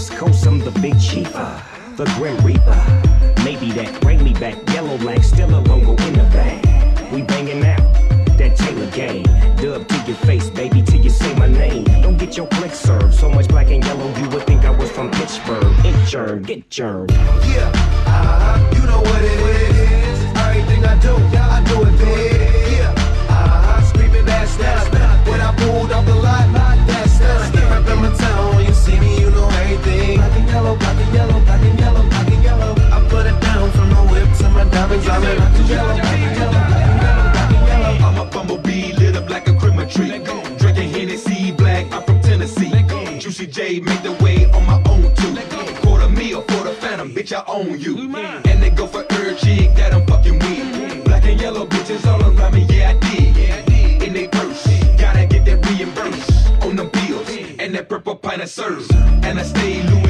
West Coast, I'm the big chief, uh, the Grim Reaper. Maybe that bring me back, yellow lag, still a logo in the bag. We banging out that Taylor Gang. Dub to your face, baby, till you say my name. Don't get your click served. So much black and yellow, you would think I was from Pittsburgh. Inchurn, get churned. Yeah, Juicy J make the way on my own too. Quarter meal for the phantom, bitch, I own you. And they go for every chick that I'm fucking with. Black and yellow bitches all around me, yeah, I did. In they purse, gotta get that reimbursed on the bills. And that purple pint of serves. And I stay Louis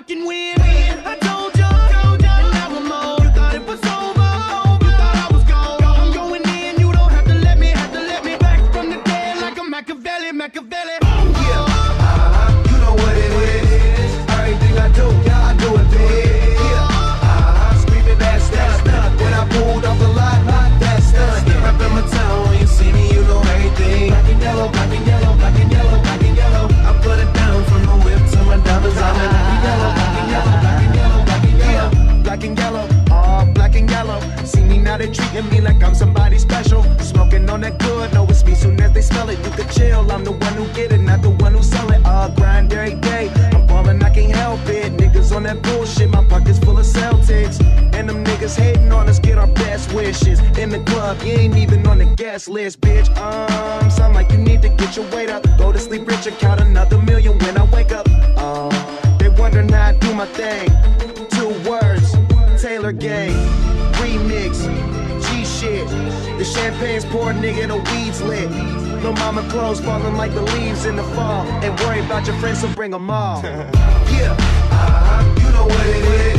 fucking win. They treating me like I'm somebody special. Smoking on that good, know it's me soon as they smell it. You could chill, I'm the one who get it, not the one who sell it. Uh, grind every day, I'm ballin', I can't help it. Niggas on that bullshit, my pockets full of Celtics. And them niggas hating on us, get our best wishes. In the club, you ain't even on the guest list, bitch. Um, sound like you need to get your weight up. Go to sleep rich and count another million when I wake up. Uh, they wondering how I do my thing. Two words, Taylor Gang, remix, shit. The champagne's poured, nigga, the weed's lit. Lil' mama clothes falling like the leaves in the fall. Ain't worry about your friends, so bring 'em all. yeah, uh-huh, you know what it is.